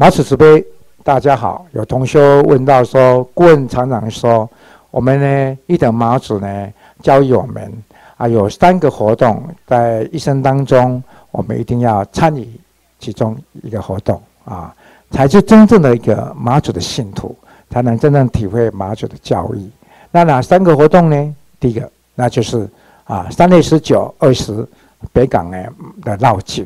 马祖慈悲，大家好。有同学问到说，顾问常常说，我们呢一等马祖呢教育我们啊，有三个活动在一生当中，我们一定要参与其中一个活动啊，才是真正的一个马祖的信徒，才能真正体会马祖的教育。那哪三个活动呢？第一个，那就是啊，三月十九、二十北港呢的绕境。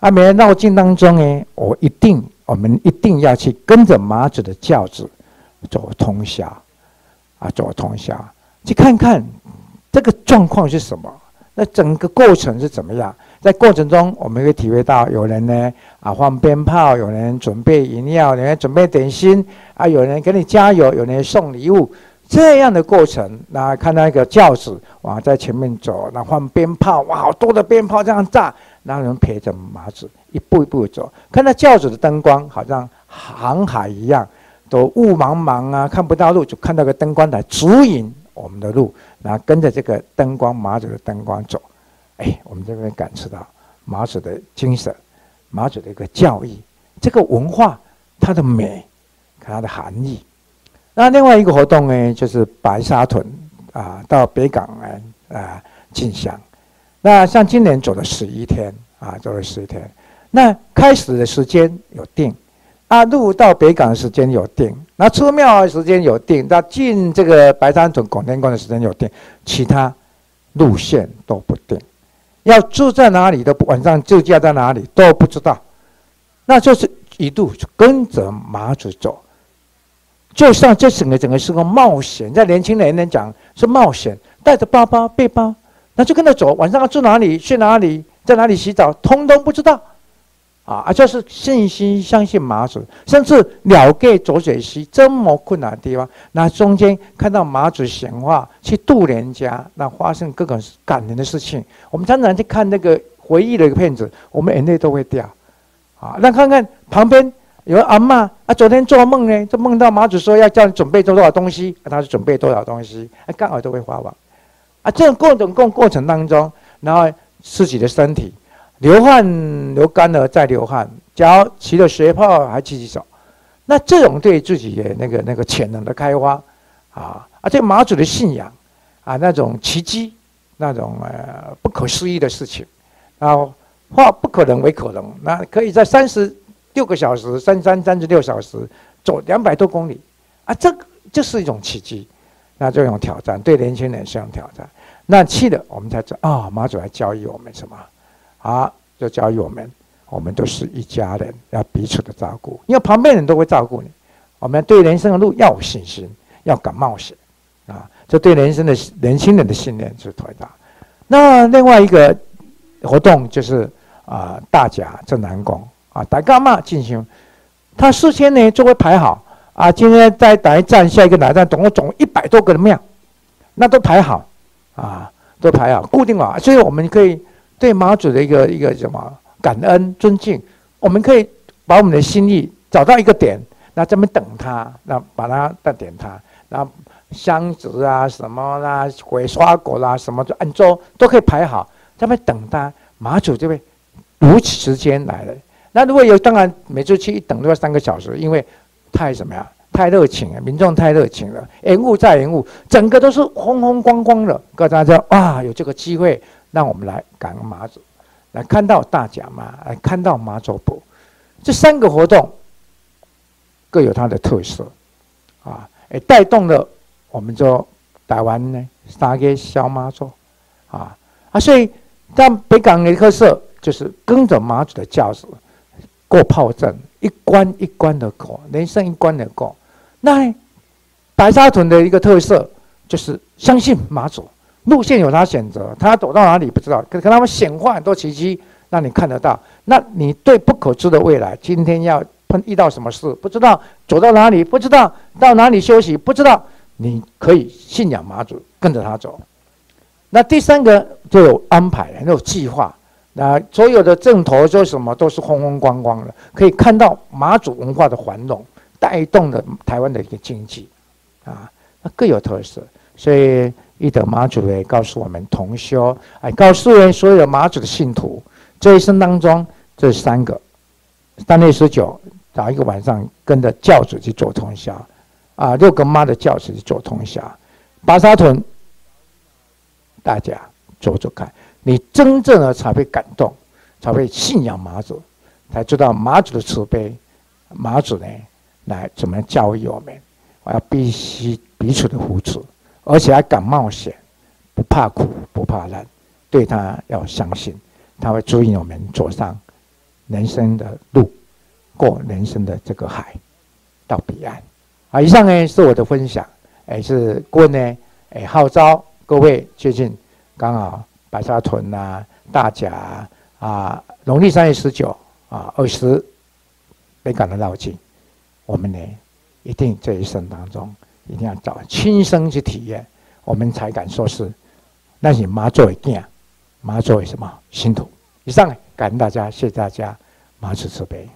啊，每年绕境当中呢，我一定。我们一定要去跟着马祖的教子走通宵，啊，走通宵，去看看这个状况是什么，那整个过程是怎么样？在过程中，我们会体会到有人呢啊放鞭炮，有人准备饮料，有人准备点心，啊，有人给你加油，有人送礼物，这样的过程，那看到一个教子哇在前面走，那放鞭炮，哇，好多的鞭炮这样炸。让人陪着马子一步一步走，看到轿子的灯光好像航海一样，都雾茫茫啊，看不到路，就看到个灯光来指引我们的路，然后跟着这个灯光马子的灯光走，哎，我们这边感受到马子的精神，马子的一个教义，这个文化它的美，它的含义。那另外一个活动呢，就是白沙屯啊，到北港来啊进香。那像今年走了十一天啊，走了十一天。那开始的时间有定，啊，路到北港的时间有定，那出庙的时间有定，那进这个白山屯广天宫的时间有定，其他路线都不定。要住在哪里都不，晚上就驾在哪里都不知道。那就是一路跟着马子走，就像这整个整个是个冒险。在年轻人来讲是冒险，带着包包背包。那就跟着走，晚上要住哪里，去哪里，在哪里洗澡，通通不知道，啊，而就是信心相信马祖，甚至了解浊水溪这么困难的地方，那中间看到马祖显化去渡人家，那发生各种感人的事情。我们常常去看那个回忆的一个片子，我们眼泪都会掉，啊，那看看旁边有阿妈啊，昨天做梦呢，就梦到马祖说要叫你准备多少东西，他就准备多少东西，哎，刚好都会发完。啊，这种过程过过程当中，然后自己的身体流汗流干了再流汗，脚起了水泡还继续走，那这种对自己的那个那个潜能的开发啊，而且马祖的信仰啊，那种奇迹，那种呃不可思议的事情，然后化不可能为可能，那可以在三十六个小时，三三三十六小时走两百多公里啊，这个就是一种奇迹。那这种挑战对年轻人是一种挑战。那去了，我们才知道啊，马祖来教育我们什么？啊，就教育我们，我们都是一家人，要彼此的照顾，因为旁边人都会照顾你。我们对人生的路要有信心，要敢冒险啊！这对人生的年轻人的信念是特别大。那另外一个活动就是啊，大甲镇南宫啊，大干嘛进行？他事先呢就会排好。啊，今天在哪一站，下一个哪一站，总共总一百多个的庙，那都排好，啊，都排好，固定了，所以我们可以对妈祖的一个一个什么感恩尊敬，我们可以把我们的心意找到一个点，那这么等他，那把他再点他，那香纸啊什么啦，鬼刷果啦什么，就按周都可以排好，这么等他，妈祖这边如此时间来了。那如果有，当然每次去一等都要三个小时，因为。太什么呀？太热情了，民众太热情了，延误再延误，整个都是风风光光的。各位大家哇，有这个机会，让我们来感恩马祖，来看到大甲妈，来看到马祖婆，这三个活动各有它的特色啊，也带动了我们说台湾呢三个小妈祖啊啊，所以在北港的特色就是跟着马祖的轿子过炮阵。一关一关的过，人生一关的过。那白沙屯的一个特色就是相信马祖，路线有他选择，他走到哪里不知道，可可他们显化很多奇迹，让你看得到。那你对不可知的未来，今天要碰遇到什么事，不知道走到哪里，不知道到哪里休息，不知道，你可以信仰马祖，跟着他走。那第三个就有安排，很有计划。那所有的正头说什么都是风风光光的，可以看到马祖文化的繁荣，带动了台湾的一个经济，啊，那各有特色。所以一德马祖也告诉我们同修，哎，告诉人所有的马祖的信徒，这一生当中这三个，三月十九找一个晚上跟着教主去做通宵，啊，六个妈的教子去做通宵，白沙屯，大家做做看，你真正的才会感动，才会信仰马祖，才知道马祖的慈悲，马祖呢，来怎么教育我们，我要必须彼此的扶持，而且还敢冒险，不怕苦不怕难，对他要相信，他会指引我们走上人生的路。过人生的这个海，到彼岸啊！以上呢是我的分享，也，是过呢，哎，号召各位最近刚好白沙屯呐、大甲啊，农历三月十九啊、二十没赶得到近，我们呢一定这一生当中一定要找亲身去体验，我们才敢说是那是妈作为囝，妈作为什么信徒。以上感恩大家，谢谢大家，妈祖慈悲。